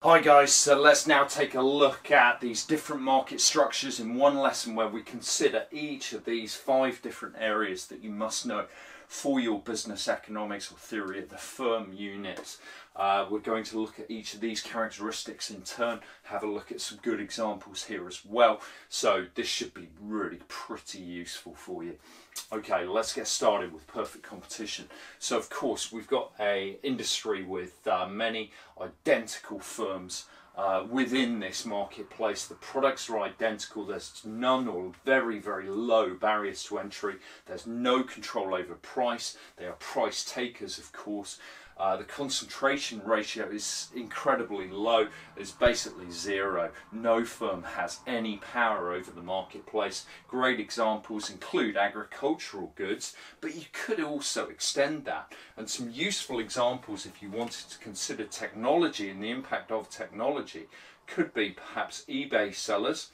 Hi guys, so let's now take a look at these different market structures in one lesson where we consider each of these five different areas that you must know for your business economics or theory of the firm unit. Uh, we're going to look at each of these characteristics in turn, have a look at some good examples here as well. So this should be really pretty useful for you. Okay, let's get started with perfect competition. So of course we've got a industry with uh, many identical firms uh, within this marketplace. The products are identical. There's none or very, very low barriers to entry. There's no control over price. They are price takers, of course. Uh, the concentration ratio is incredibly low, it's basically zero. No firm has any power over the marketplace. Great examples include agricultural goods, but you could also extend that. And some useful examples if you wanted to consider technology and the impact of technology could be perhaps eBay sellers,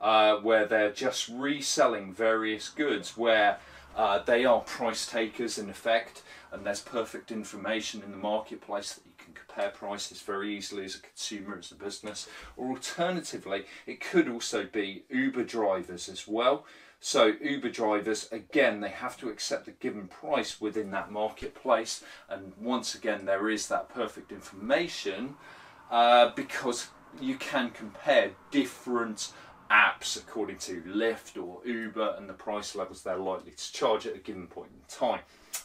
uh, where they're just reselling various goods where uh, they are price takers in effect, and there's perfect information in the marketplace that you can compare prices very easily as a consumer, as a business. Or alternatively, it could also be Uber drivers as well. So Uber drivers, again, they have to accept a given price within that marketplace. And once again, there is that perfect information uh, because you can compare different apps according to Lyft or Uber and the price levels they're likely to charge at a given point in time.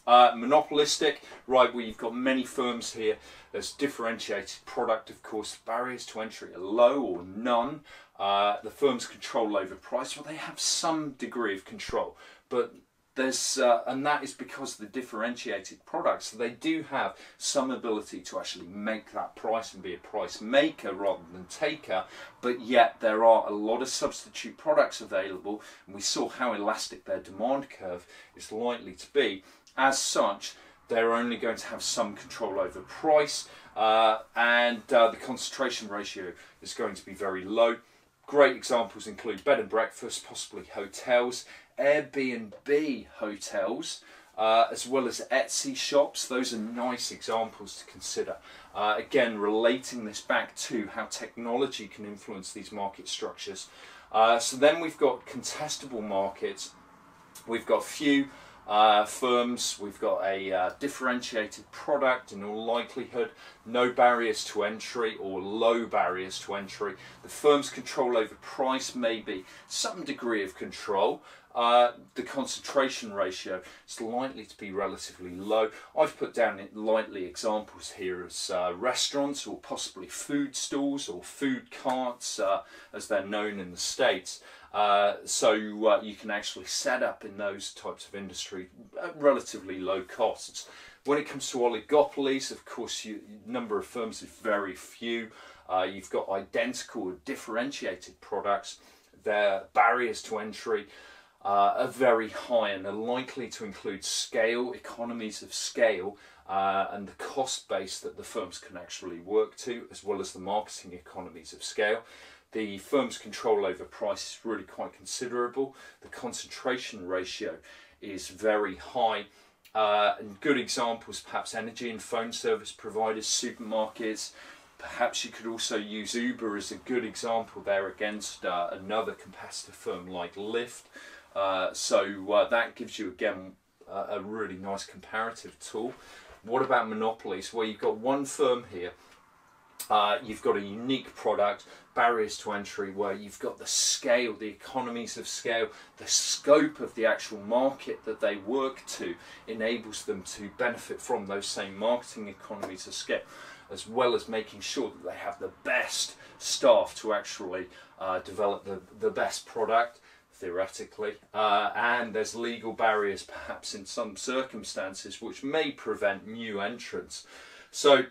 Uh, monopolistic, right, where you've got many firms here. There's differentiated product, of course. Barriers to entry are low or none. Uh, the firms control over price. Well, they have some degree of control, but there's uh, and that is because the differentiated products. They do have some ability to actually make that price and be a price maker rather than taker but yet there are a lot of substitute products available. And we saw how elastic their demand curve is likely to be. As such they're only going to have some control over price uh, and uh, the concentration ratio is going to be very low Great examples include bed and breakfast, possibly hotels, Airbnb hotels, uh, as well as Etsy shops. Those are nice examples to consider. Uh, again, relating this back to how technology can influence these market structures. Uh, so then we've got contestable markets. We've got few uh, firms, we've got a uh, differentiated product in all likelihood, no barriers to entry or low barriers to entry. The firm's control over price may be some degree of control. Uh, the concentration ratio is likely to be relatively low. I've put down lightly examples here as uh, restaurants or possibly food stalls or food carts uh, as they're known in the States. Uh, so you can actually set up in those types of industry at relatively low costs. When it comes to oligopolies, of course, the number of firms is very few. Uh, you've got identical or differentiated products. Their barriers to entry uh, are very high and are likely to include scale, economies of scale, uh, and the cost base that the firms can actually work to, as well as the marketing economies of scale. The firm's control over price is really quite considerable. The concentration ratio is very high. Uh, and good examples, perhaps energy and phone service providers, supermarkets. Perhaps you could also use Uber as a good example there against uh, another competitor firm like Lyft. Uh, so uh, that gives you again a really nice comparative tool. What about monopolies? Well, you've got one firm here uh, you've got a unique product, barriers to entry, where you've got the scale, the economies of scale, the scope of the actual market that they work to enables them to benefit from those same marketing economies of scale, as well as making sure that they have the best staff to actually uh, develop the, the best product theoretically, uh, and there's legal barriers perhaps in some circumstances which may prevent new entrants. So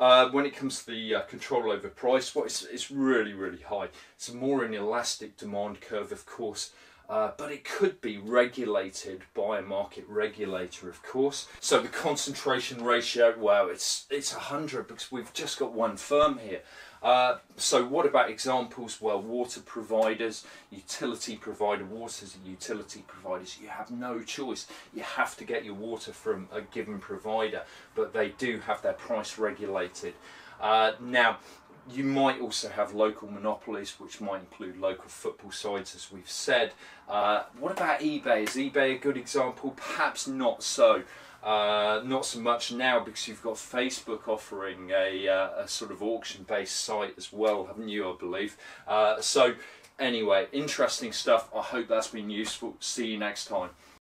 uh, when it comes to the uh, control over price, well, it's, it's really, really high. It's more an elastic demand curve, of course, uh, but it could be regulated by a market regulator, of course. So the concentration ratio, well, it's it's 100 because we've just got one firm here. Uh, so what about examples? Well, water providers, utility provider, water utility providers, you have no choice. You have to get your water from a given provider, but they do have their price regulated. Uh, now, you might also have local monopolies, which might include local football sides, as we've said. Uh, what about eBay? Is eBay a good example? Perhaps not so. Uh, not so much now because you've got Facebook offering a, uh, a sort of auction based site as well, haven't you? I believe. Uh, so, anyway, interesting stuff. I hope that's been useful. See you next time.